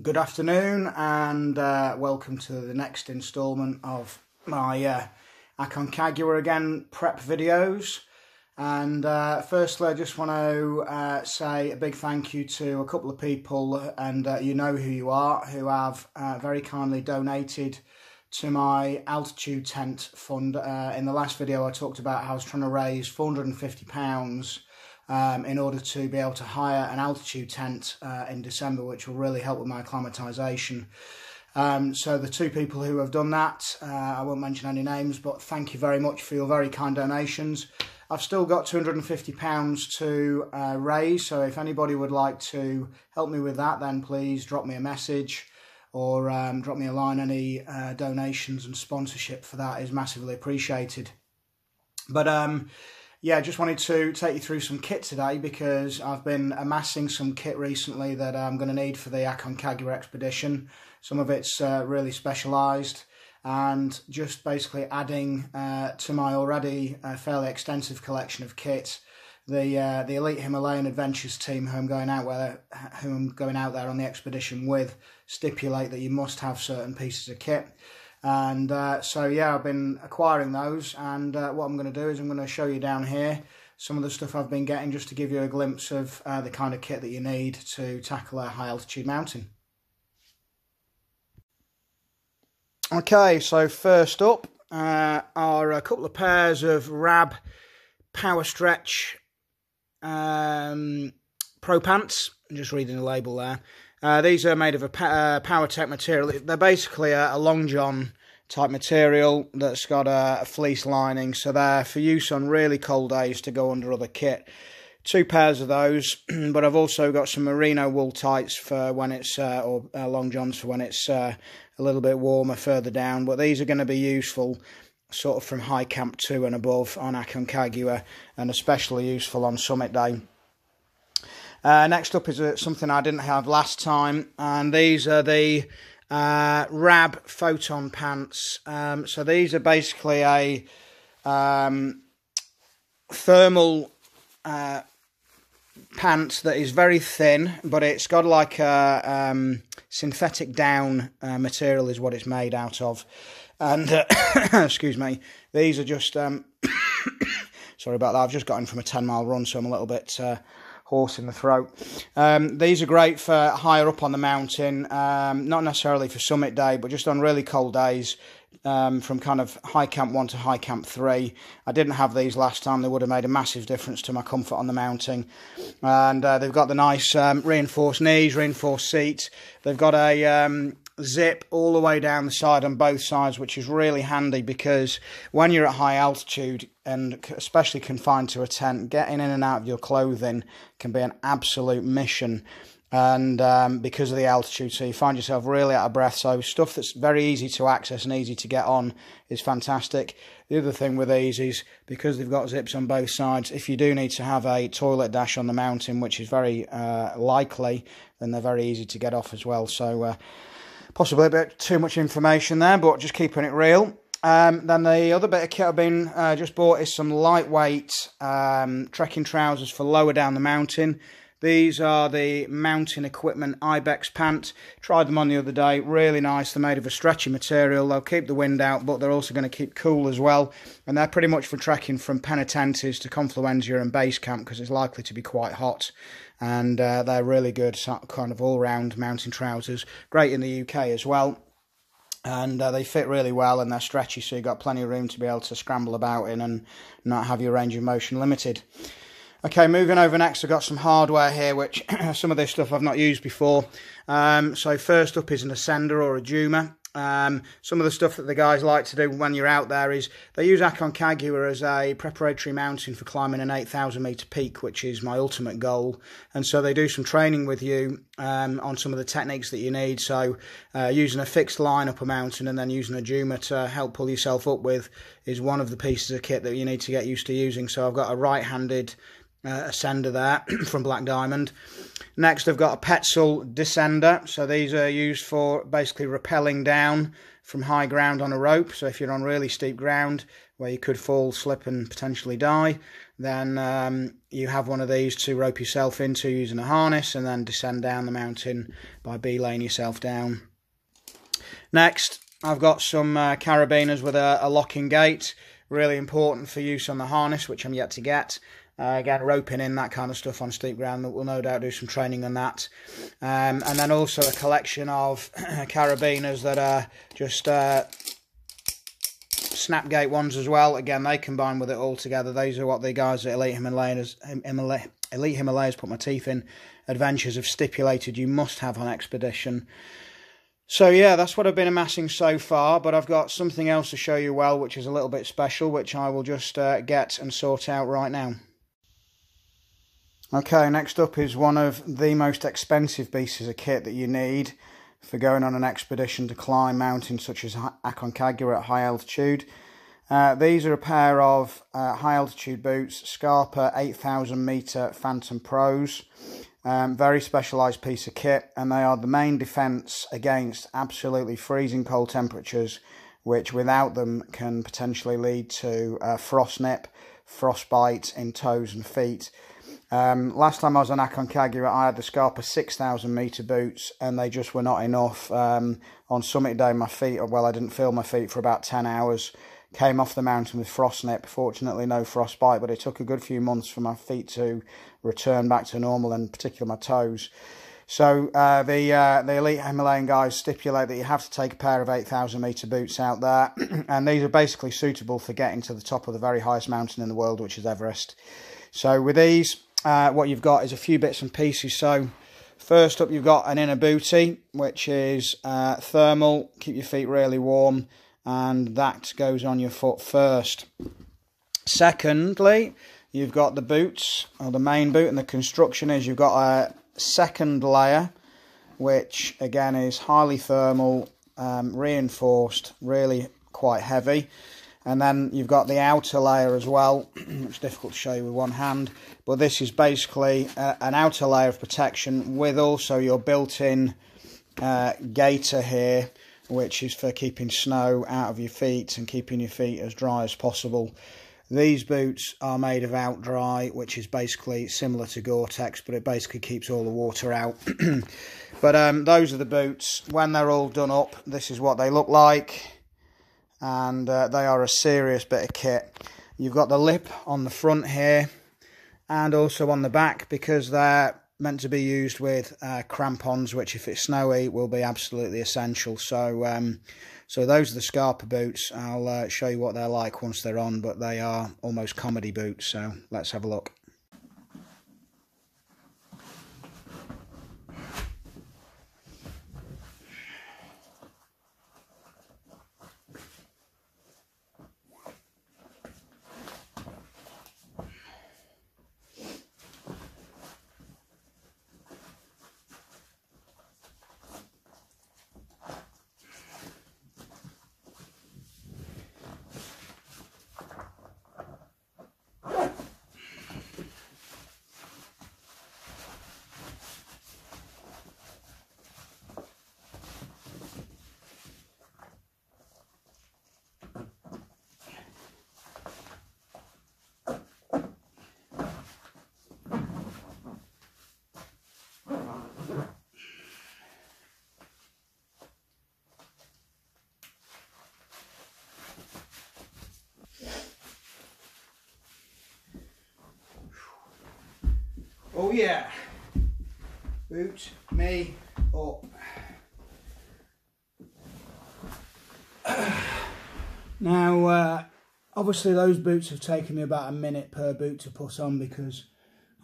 Good afternoon and uh, welcome to the next instalment of my uh, Aconcagua again prep videos. And uh, firstly, I just want to uh, say a big thank you to a couple of people, and uh, you know who you are, who have uh, very kindly donated to my altitude tent fund. Uh, in the last video, I talked about how I was trying to raise £450 um, in order to be able to hire an altitude tent uh, in December, which will really help with my acclimatisation. Um, so the two people who have done that, uh, I won't mention any names, but thank you very much for your very kind donations. I've still got £250 to uh, raise, so if anybody would like to help me with that, then please drop me a message or um, drop me a line. Any uh, donations and sponsorship for that is massively appreciated. But um, yeah, I just wanted to take you through some kit today because I've been amassing some kit recently that I'm going to need for the Aconcagua expedition. Some of it's uh, really specialised and just basically adding uh, to my already uh, fairly extensive collection of kit. The uh, the Elite Himalayan Adventures team who I'm going out where who I'm going out there on the expedition with stipulate that you must have certain pieces of kit. And uh, so, yeah, I've been acquiring those. And uh, what I'm going to do is I'm going to show you down here some of the stuff I've been getting just to give you a glimpse of uh, the kind of kit that you need to tackle a high altitude mountain. Okay, so first up uh, are a couple of pairs of Rab Power Stretch um, Pro Pants. I'm just reading the label there. Uh, these are made of a uh, Polartec material. They're basically a, a, long john type material that's got a, a, fleece lining, so they're for use on really cold days to go under other kit. Two pairs of those, but I've also got some merino wool tights for when it's uh, or uh, long johns for when it's uh, a little bit warmer further down. But these are going to be useful sort of from high camp two and above on Aconcagua, and especially useful on summit day. Uh, next up is uh, something I didn't have last time, and these are the uh, Rab Photon pants. Um, so these are basically a um, thermal uh, pants that is very thin, but it's got like a um, synthetic down uh, material is what it's made out of. And uh, excuse me, these are just um, sorry about that. I've just gotten from a ten mile run, so I'm a little bit hoarse in the throat. Um, these are great for higher up on the mountain, um, not necessarily for summit day, but just on really cold days. Um, from kind of high camp one to high camp three. I didn't have these last time, they would have made a massive difference to my comfort on the mounting. And uh, they've got the nice um, reinforced knees, reinforced seats. They've got a um, zip all the way down the side on both sides, which is really handy because when you're at high altitude and especially confined to a tent, getting in and out of your clothing can be an absolute mission. And um, because of the altitude, so you find yourself really out of breath. So, stuff that's very easy to access and easy to get on is fantastic. The other thing with these is because they've got zips on both sides, if you do need to have a toilet dash on the mountain, which is very uh, likely, then they're very easy to get off as well. So, uh, possibly a bit too much information there, but just keeping it real. Um, then the other bit of kit I've been uh, just bought is some lightweight um, trekking trousers for lower down the mountain. These are the Mountain Equipment Ibex pants. Tried them on the other day. Really nice. They're made of a stretchy material. They'll keep the wind out, but they're also going to keep cool as well. And they're pretty much for trekking from Penitentes to Confluencia and Base Camp because it's likely to be quite hot. And uh, they're really good, kind of all-round mountain trousers. Great in the UK as well and uh, they fit really well and they're stretchy so you've got plenty of room to be able to scramble about in and not have your range of motion limited Okay, moving over next, I've got some hardware here, which some of this stuff I've not used before. Um, so first up is an ascender or a Jumar. Um, some of the stuff that the guys like to do when you're out there is they use Aconcagua as a preparatory mountain for climbing an 8,000 metre peak, which is my ultimate goal. And so they do some training with you um, on some of the techniques that you need. So uh, using a fixed line up a mountain and then using a Jumar to help pull yourself up with is one of the pieces of kit that you need to get used to using. So I've got a right-handed uh, ascender there from Black Diamond. Next, I've got a Petzl descender. So these are used for basically rappelling down from high ground on a rope. So if you're on really steep ground where you could fall, slip, and potentially die, then um, you have one of these to rope yourself into using a harness and then descend down the mountain by belaying yourself down. Next, I've got some uh, carabiners with a, a locking gate. Really important for use on the harness, which I'm yet to get. Uh, again, roping in that kind of stuff on steep ground. We'll no doubt do some training on that. Um, and then also a collection of carabiners that are just uh, snapgate ones as well. Again, they combine with it all together. These are what the guys at Elite Himalayas, Elite Himalayas put my teeth in. Adventures have stipulated you must have on expedition. So yeah, that's what I've been amassing so far, but I've got something else to show you well, which is a little bit special, which I will just uh, get and sort out right now. Okay, next up is one of the most expensive pieces of kit that you need for going on an expedition to climb mountains such as Aconcagua at high altitude. Uh, these are a pair of uh, high altitude boots, Scarpa 8000 meter Phantom Pros. Um, very specialised piece of kit, and they are the main defence against absolutely freezing cold temperatures, which without them can potentially lead to uh, frost nip, frostbite in toes and feet. Um, last time I was on Aconcagua, I had the Scarpa 6,000 metre boots, and they just were not enough. Um, on Summit Day, my feet, well, I didn't feel my feet for about 10 hours. Came off the mountain with frost nip. Fortunately, no frostbite, but it took a good few months for my feet to return back to normal, and particularly my toes. So uh, the uh, the elite Himalayan guys stipulate that you have to take a pair of 8,000 meter boots out there, and these are basically suitable for getting to the top of the very highest mountain in the world, which is Everest. So with these, uh, what you've got is a few bits and pieces. So first up, you've got an inner booty, which is uh, thermal, keep your feet really warm, and that goes on your foot first. Secondly, you've got the boots, or the main boot, and the construction is you've got a second layer, which again is highly thermal, um, reinforced, really quite heavy. And then you've got the outer layer as well. it's difficult to show you with one hand, but this is basically uh, an outer layer of protection with also your built-in uh, gaiter here, which is for keeping snow out of your feet and keeping your feet as dry as possible. These boots are made of OutDry, which is basically similar to Gore-Tex, but it basically keeps all the water out. but um, those are the boots. When they're all done up, this is what they look like and uh, they are a serious bit of kit. You've got the lip on the front here and also on the back because they're meant to be used with uh, crampons, which if it's snowy will be absolutely essential. So, um, so those are the Scarpa boots. I'll uh, show you what they're like once they're on, but they are almost comedy boots. So let's have a look. Oh yeah. Boot me up. now, uh, obviously those boots have taken me about a minute per boot to put on because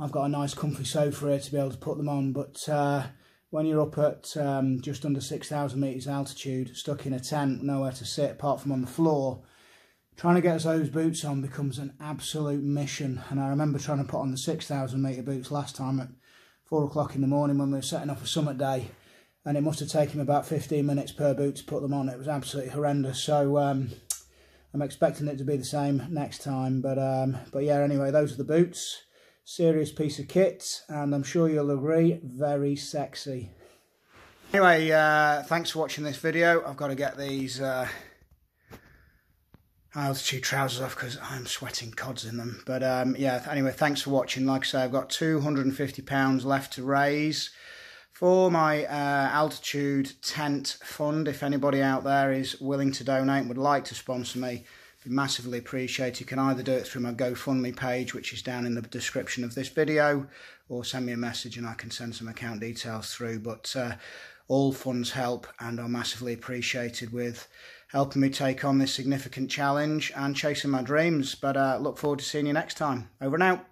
I've got a nice comfy sofa here to be able to put them on. But uh, when you're up at um, just under 6,000 metres altitude, stuck in a tent, nowhere to sit apart from on the floor, Trying to get those boots on becomes an absolute mission. And I remember trying to put on the 6,000 metre boots last time at 4 o'clock in the morning when we were setting off a summit day. And it must have taken about 15 minutes per boot to put them on. It was absolutely horrendous. So um, I'm expecting it to be the same next time. But, um, but yeah, anyway, those are the boots. Serious piece of kit. And I'm sure you'll agree, very sexy. Anyway, uh, thanks for watching this video. I've got to get these uh, altitude trousers off because I'm sweating cods in them. But um, yeah, anyway, thanks for watching. Like I say, I've got £250 left to raise for my uh, altitude tent fund. If anybody out there is willing to donate and would like to sponsor me, be massively appreciated. You can either do it through my GoFundMe page, which is down in the description of this video, or send me a message and I can send some account details through. But uh, all funds help and are massively appreciated with helping me take on this significant challenge and chasing my dreams. But uh, look forward to seeing you next time. Over and out.